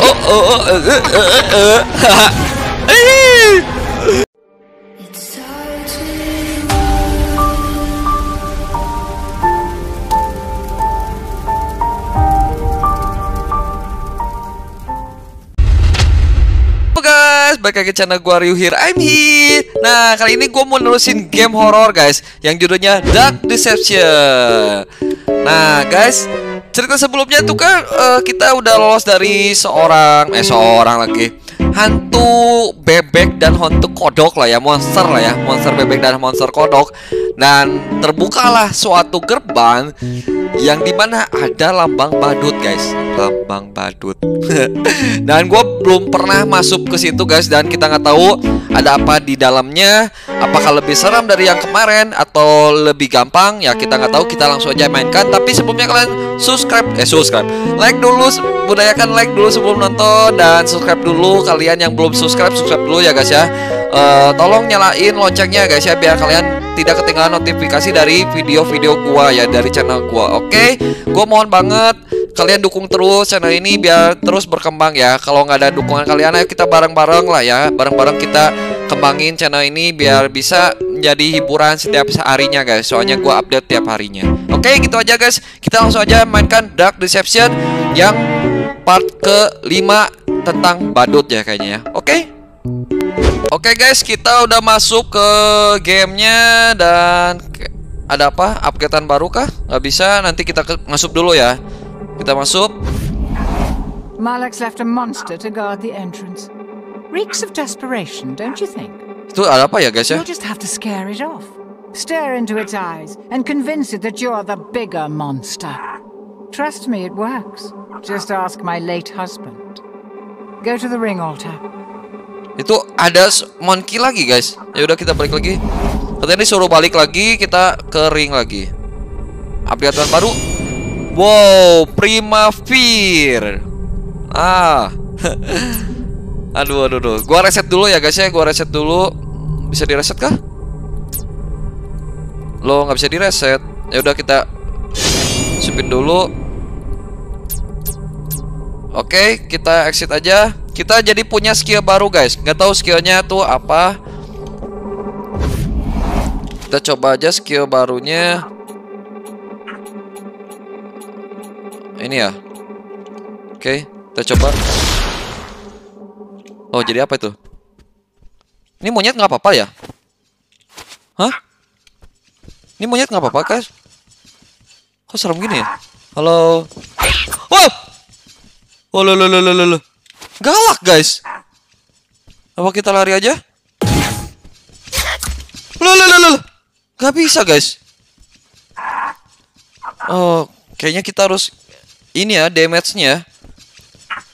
oh, oh, oh, Halo guys, balik lagi ke channel gua Ryu here, I'm here Nah, kali ini gua mau nerusin game horror guys Yang judulnya Dark Deception. Nah guys, cerita sebelumnya tuh kan eh, Kita udah lolos dari seorang, eh seorang lagi Hantu bebek dan hantu kodok lah ya Monster lah ya, monster bebek dan monster kodok. Dan terbukalah suatu gerbang Yang di mana ada lambang badut guys. Lambang badut. Dan gue belum pernah masuk ke situ guys. Dan kita nggak tahu ada apa di dalamnya. Apakah lebih seram dari yang kemarin Atau lebih gampang? Ya kita nggak tahu. Kita langsung aja mainkan. Tapi sebelumnya kalian subscribe Eh subscribe. Like dulu Budayakan like dulu sebelum nonton. Dan subscribe dulu Kalian yang belum subscribe Subscribe dulu ya guys ya Eh, Tolong nyalain loncengnya guys ya Biar kalian tidak ketinggalan notifikasi dari video-video gua ya Dari channel gua Oke Gue mohon banget kalian dukung terus channel ini biar terus berkembang ya. Kalau nggak ada dukungan kalian, ayo kita bareng-bareng lah ya. Bareng-bareng kita kembangin channel ini biar bisa menjadi hiburan setiap harinya guys. Soalnya gua update tiap harinya. Oke, gitu aja guys. Kita langsung aja mainkan Dark Deception yang part ke-5 tentang badut ya kayaknya ya. Oke? Oke guys, kita udah masuk ke gamenya dan ada apa? Updatean baru kah? Nggak bisa, nanti kita ke- masuk dulu ya. Kita masuk. Malek's left a monster to guard the entrance. Reeks of desperation, don't you think? Itu ada apa ya guys ya? You'll just have to scare it off. Stare into its eyes and convince it that you're the bigger monster. Trust me, it works. Just ask my late husband. Go to the ring altar. Itu ada monkey lagi guys. Ya udah kita balik lagi. Katanya disuruh balik lagi, kita ke ring lagi. Updatean baru. Wow, Primavera. Ah. aduh, aduh, aduh. Gua reset dulu ya guys ya. Gua reset dulu. Bisa direset kah? Lo nggak bisa direset. Ya udah kita supin dulu. Oke, kita exit aja. Kita jadi punya skill baru guys. Nggak tahu skillnya tuh apa. Kita coba aja skill barunya. Ini ya. Oke, kita coba. Oh, jadi apa itu? Ini monyet nggak apa-apa ya? Hah? Ini monyet nggak apa-apa guys? Kok serem gini ya? Halo. Wow! Oh, lo lo lo lo lo. Galak, guys. Apa kita lari aja? Lo lo lo lo. Gak bisa, guys. Oh, kayaknya kita harus ini ya damage-nya.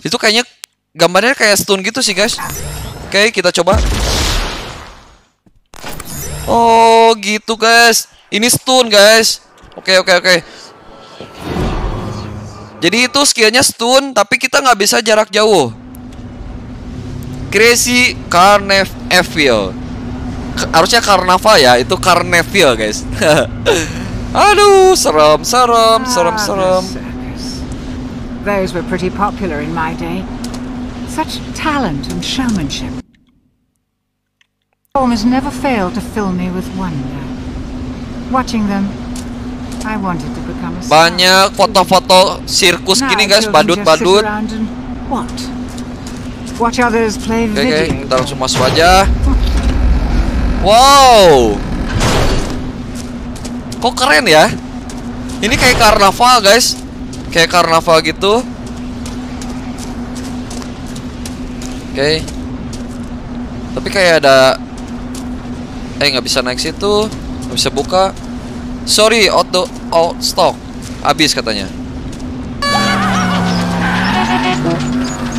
Itu kayaknya gambarnya kayak stun gitu sih, guys. Oke, kita coba. Oh, gitu, guys. Ini stun, guys. Oke, oke, oke. Jadi itu skillnya stun, tapi kita nggak bisa jarak jauh. Crazy Carnevil. K- Harusnya Carnaval ya, itu Carnevil guys. Aduh, serem, serem, serem, Ah, serem. circus. Those were pretty popular in my day. Such talent and showmanship. Performers never failed to fill me with wonder. Watching them, Banyak foto-foto sirkus gini guys, badut-badut. Oke, oke, kita langsung masuk aja. Wow. Kok keren ya? Ini kayak karnaval, guys. Kayak karnaval gitu. Oke. Tapi kayak ada Eh, nggak bisa naik situ. Nggak bisa buka. Sorry, auto out stock. Habis katanya.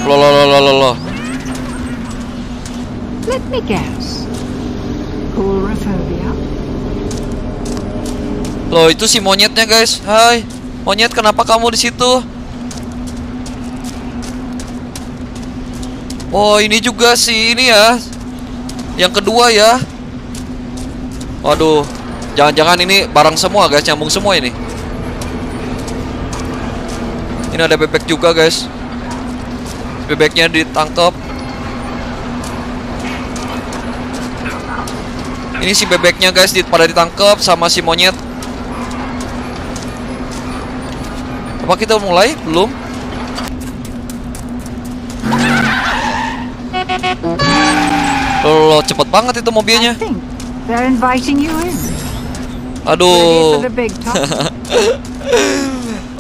Lo lo lo lo lo lo. Let me guess. Coulrophobia? Loh, itu si monyetnya, guys. Hai. Monyet, kenapa kamu di situ? Oh, ini juga si ini ya. Yang kedua ya. Waduh. Jangan-jangan ini barang semua, guys. Nyambung semua ini. Ini ada bebek juga, guys. bebeknya ditangkap. Ini si bebeknya guys pada ditangkap sama si monyet. Apa kita mulai? Belum. Loh, cepet banget itu mobilnya. they're inviting you in. Aduh.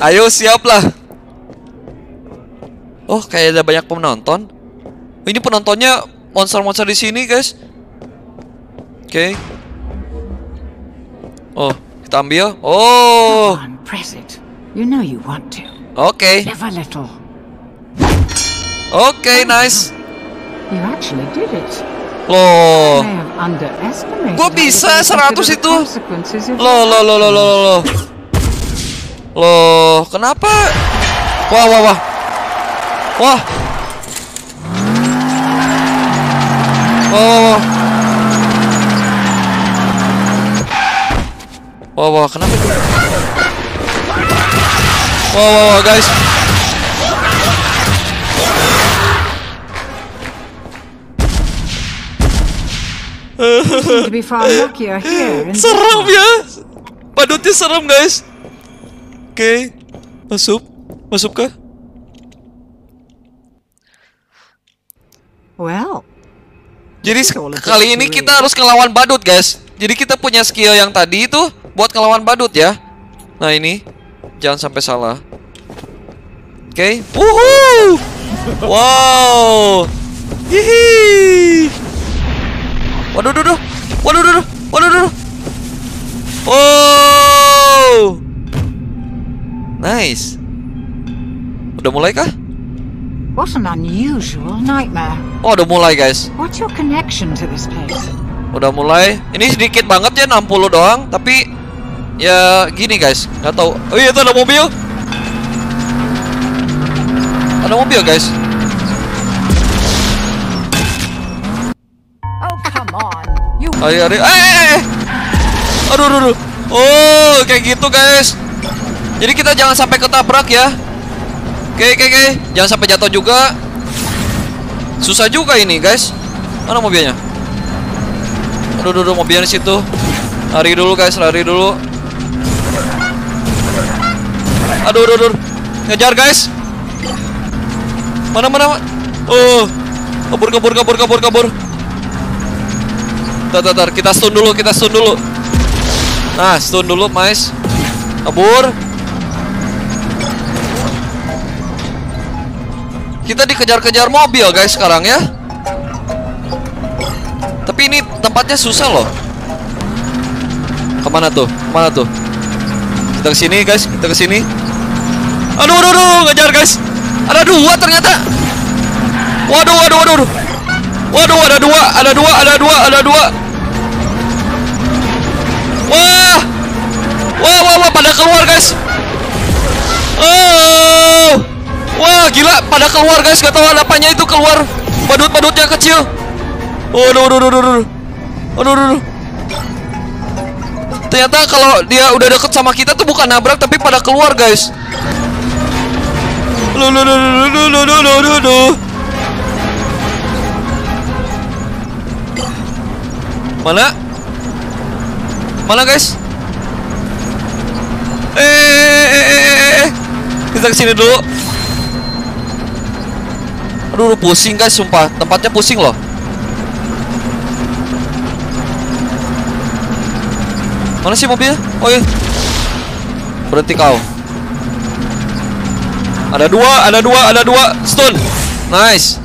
Ayo siap lah. Oh, kayak ada banyak penonton. Ini penontonnya monster-monster di sini, guys. Oke. Oh, kita ambil. Oh, Come on, press it. You know you want to. oke. Little. Oke, nice. You actually did it. Loh. How you bisa can 100 consider the itu. Loh, loh, loh, loh, loh, loh, loh. Kenapa? Wah, wah, wah. Wah. Wah, wah, wah. Wah, wah, kenapa itu? Wah, wah, wah, guys. Serem ya. Badutnya serem, guys. Oke. Masuk. Masuk kah? Well, Jadi kali ini kita harus ngelawan badut, guys. Jadi kita punya skill yang tadi itu buat ngelawan badut ya. Nah, ini jangan sampai salah. Oke. Wuhu! Wow. Hihi. Waduh, waduh, waduh. Waduh, waduh, waduh, waduh. Oh. Nice. Udah mulai kah? what an unusual nightmare. Oh, udah mulai, guys. What's your connection to this place? Udah mulai. Ini sedikit banget ya 60 doang, tapi ya gini guys, nggak tahu. Oh iya, itu ada mobil. Ada mobil, guys. Ayo, ayo. Eh, eh, eh. Aduh, aduh, aduh. Oh, kayak gitu, guys. Jadi kita jangan sampai ketabrak ya. Oke, oke, oke. Jangan sampai jatuh juga. Susah juga ini, guys. Mana mobilnya? Aduh, aduh, aduh, mobilnya di situ. Lari dulu, guys, lari dulu. Aduh, aduh, aduh. Ngejar, guys. Mana, mana, mana? Oh. Kabur, kabur, kabur, kabur, kabur. Tar, tar, tar. Kita stun dulu, kita stun dulu. Nah, stun dulu, mais. Kabur. Kita dikejar-kejar mobil, guys, sekarang ya. Tapi ini tempatnya susah loh. Ke mana tuh? Ke mana tuh? Kita ke sini, guys. Kita ke sini. Aduh, aduh, aduh, ngejar, guys. Ada dua ternyata. Waduh, waduh, waduh. Waduh, ada dua, ada dua, ada dua, ada dua. Keluar, guys. Oh, wah, gila, pada keluar, guys. Gak tahu apanya itu keluar. Badut-badutnya kecil. Oh, aduh, aduh, aduh, aduh, aduh, aduh. Ternyata kalau dia udah deket sama kita tuh bukan nabrak tapi pada keluar, guys. Mana? Mana guys? Eh, eh, eh, eh, kita ke sini dulu. Aduh, pusing guys, sumpah. Tempatnya pusing loh. Mana sih mobilnya? Oh iya. Berhenti kau. Ada dua, ada dua, ada dua. Stun. Nice.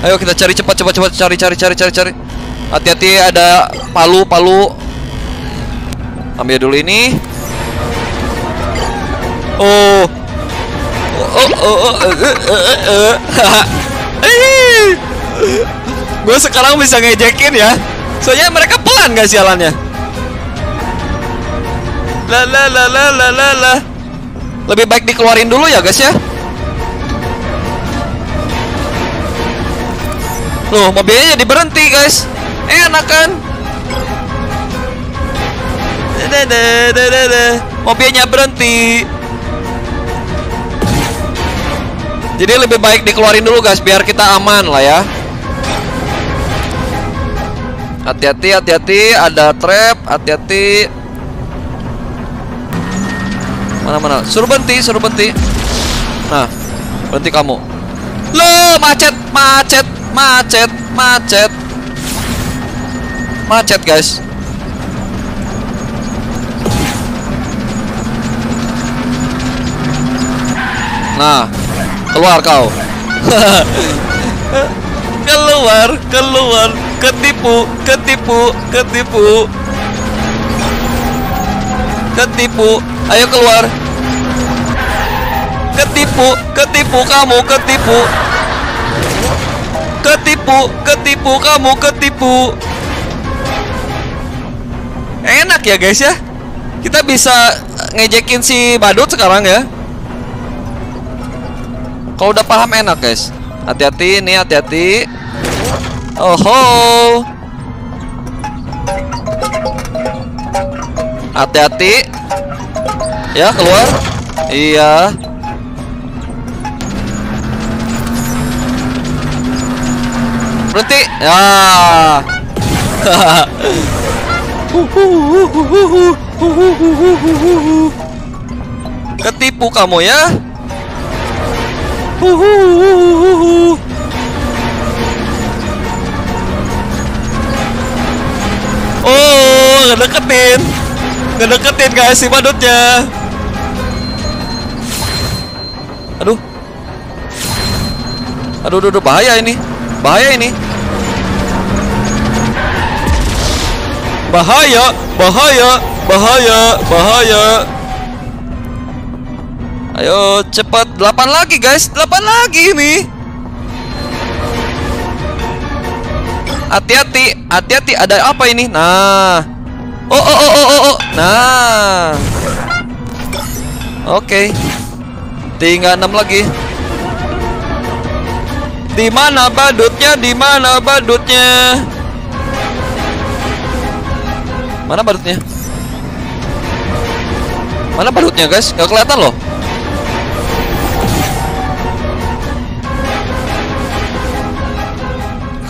Ayo kita cari cepat, cepat, cepat. Cari, cari, cari, cari, cari. Hati-hati ada palu, palu. Ambil dulu ini. Oh. Oh, oh, oh, eh, eh, eh. Gue sekarang bisa ngejekin ya. Soalnya mereka pelan gak sialannya. La la la la la la la. Lebih baik dikeluarin dulu ya guys ya. Loh, mobilnya jadi berhenti guys. Enak kan? Mobilnya berhenti. Jadi lebih baik dikeluarin dulu guys biar kita aman lah ya. Hati-hati, hati-hati, ada trap, hati-hati. Mana mana? Suruh berhenti, suruh berhenti. Nah, berhenti kamu. Lo macet, macet, macet, macet. Macet, guys. Nah, keluar kau. keluar, keluar, ketipu, ketipu, ketipu. Ketipu, ayo keluar. Ketipu, ketipu kamu, ketipu. Ketipu, ketipu kamu, ketipu. Enak ya guys ya. Kita bisa ngejekin si badut sekarang ya. Kalau udah paham enak guys. Hati-hati nih, hati-hati. Oh Hati-hati. Ya, keluar. Iya. Berhenti. Ya. Ketipu kamu ya. Oh, ngedeketin. Ngedeketin guys si badutnya. Aduh. Aduh, aduh, aduh, bahaya ini. Bahaya ini. Bahaya, bahaya, bahaya, bahaya. Ayo cepat 8 lagi guys 8 lagi nih Hati-hati Hati-hati ada apa ini Nah Oh oh oh oh oh, oh. Nah Oke Tinggal 6 lagi di mana badutnya? Di mana badutnya? Mana badutnya? Mana badutnya, guys? Gak kelihatan loh.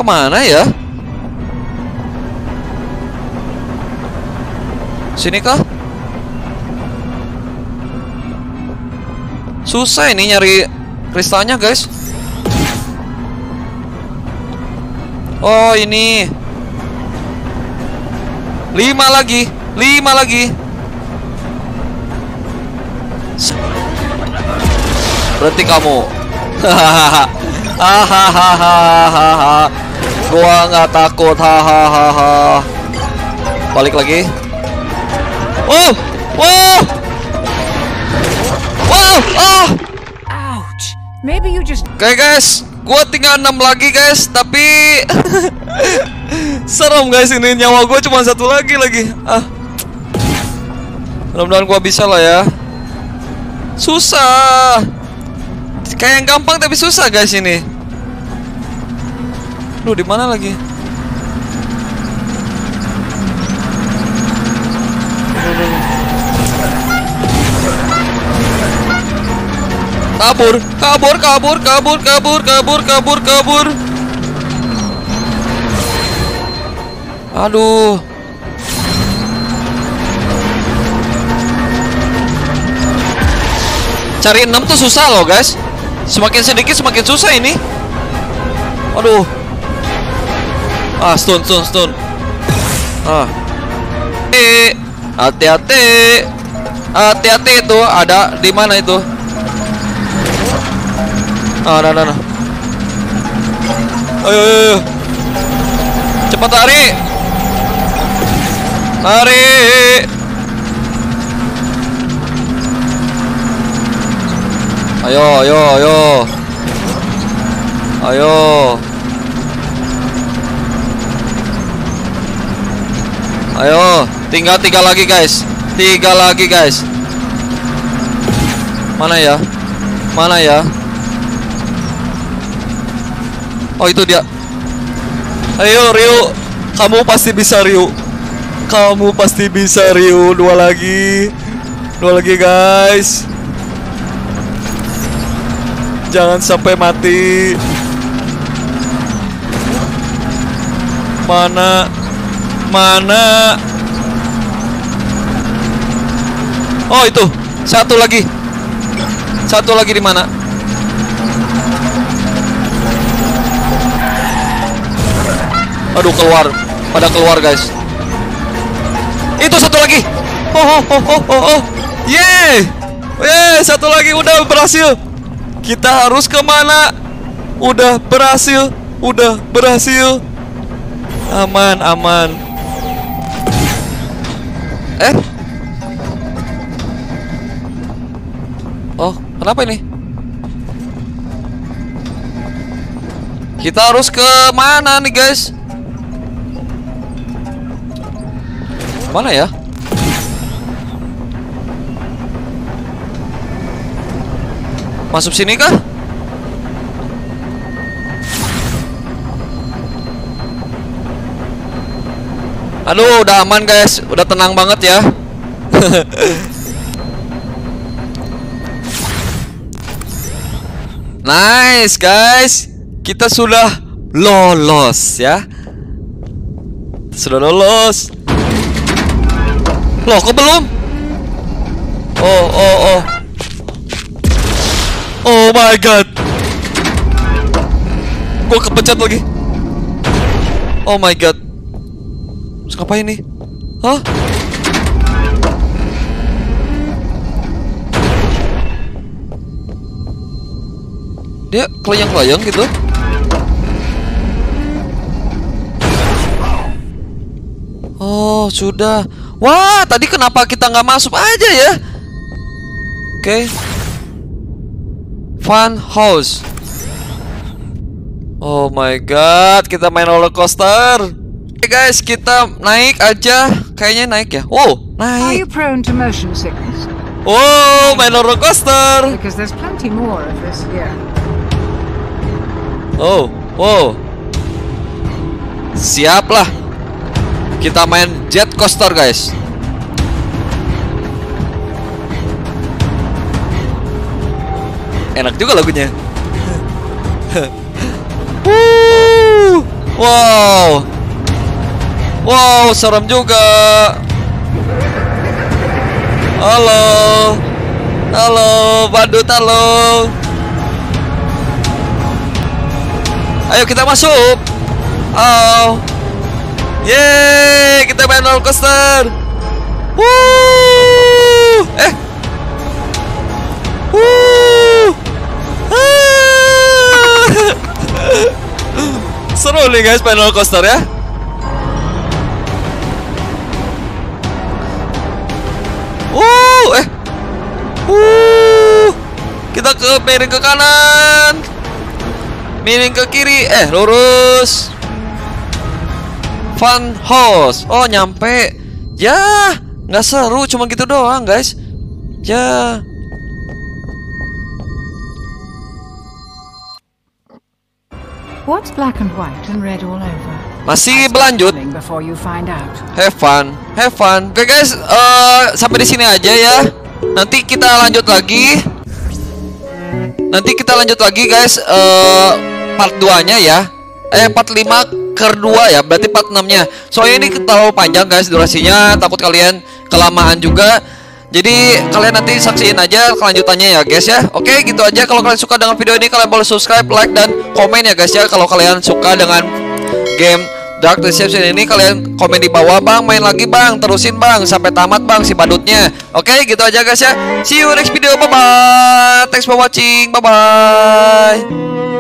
Ke mana ya? Sini kah? Susah ini nyari kristalnya guys. Oh ini. Lima lagi Lima lagi. Berhenti kamu. Hahaha Gua nggak takut hahaha Balik lagi Oh Wow Wow Ah Ouch! Maybe you just Oke guys, gua tinggal 6 lagi guys, tapi serem guys ini nyawa gua cuma satu lagi lagi. Ah. Mudah-mudahan gua bisa lah ya. Susah. Kayak yang gampang tapi susah guys ini. Lu di mana lagi? Kabur, kabur, kabur, kabur, kabur, kabur, kabur, kabur. Aduh. Cari 6 tuh susah loh, guys. Semakin sedikit semakin susah ini. Aduh. Ah, stun, stun, stun. Ah. Eh, hati-hati. Hati-hati itu ada di mana itu? Ah, nah, nah, nah. Ayo, ayo, ayo. Cepat lari. Lari. Ayo, ayo, ayo. Ayo. Ayo, tinggal tiga lagi guys. Tiga lagi guys. Mana ya? Mana ya? Oh itu dia. Ayo Rio, kamu pasti bisa Rio. Kamu pasti bisa Rio. Dua lagi, dua lagi guys. Jangan sampai mati. Mana? Mana? Oh, itu. Satu lagi. Satu lagi di mana? Aduh, keluar. Pada keluar, guys. Itu satu lagi. Oh, oh, oh, oh, oh, oh. Yeay. Yeay, satu lagi udah berhasil. Kita harus ke mana? Udah berhasil. Udah berhasil. Aman, aman. Eh? Oh, kenapa ini? Kita harus ke mana nih, guys? Mana ya? Masuk sini kah? Aduh, udah aman guys, udah tenang banget ya. nice guys, kita sudah lolos ya. Sudah lolos. Loh, kok belum? Oh, oh, oh. Oh my god. Gua kepencet lagi. Oh my god. Terus ngapain nih? Hah? Dia kelayang-kelayang gitu. Oh, sudah. Wah, tadi kenapa kita nggak masuk aja ya? Oke. Fun house. Oh my god, kita main roller coaster. Oke guys, kita naik aja. Kayaknya naik ya. Wow, Are you naik. prone to motion sickness? Wow, main roller coaster. Because there's plenty more of this here. Oh, wow. Siap lah. Kita main jet coaster, guys. Enak juga lagunya. Wow. Wow, serem juga. Halo. Halo, badut halo. Ayo kita masuk. Oh. Yeay, kita main roller coaster. Wuh. Eh. Wuh. Ah. Seru nih guys main roller coaster ya. Wuh. Kita ke miring ke kanan. Miring ke kiri. Eh, lurus. Fun house. Oh, nyampe. Ya, nggak seru, cuma gitu doang, guys. Ya. What's black and white and red all over? Masih berlanjut. Have fun, have fun. Oke guys, eh, sampai di sini aja ya. Nanti kita lanjut lagi. Nanti kita lanjut lagi guys. eh part 2-nya ya. Eh part 5 ke 2 ya. Berarti part 6-nya. Soalnya ini terlalu panjang guys durasinya. Takut kalian kelamaan juga. Jadi kalian nanti saksiin aja kelanjutannya ya guys ya. Oke, gitu aja. Kalau kalian suka dengan video ini kalian boleh subscribe, like dan komen ya guys ya. Kalau kalian suka dengan game Dark Deception ini kalian komen di bawah bang. Main lagi bang. Terusin bang. Sampai tamat bang si badutnya. Oke gitu aja guys ya. See you next video. Bye bye thanks for watching. Bye bye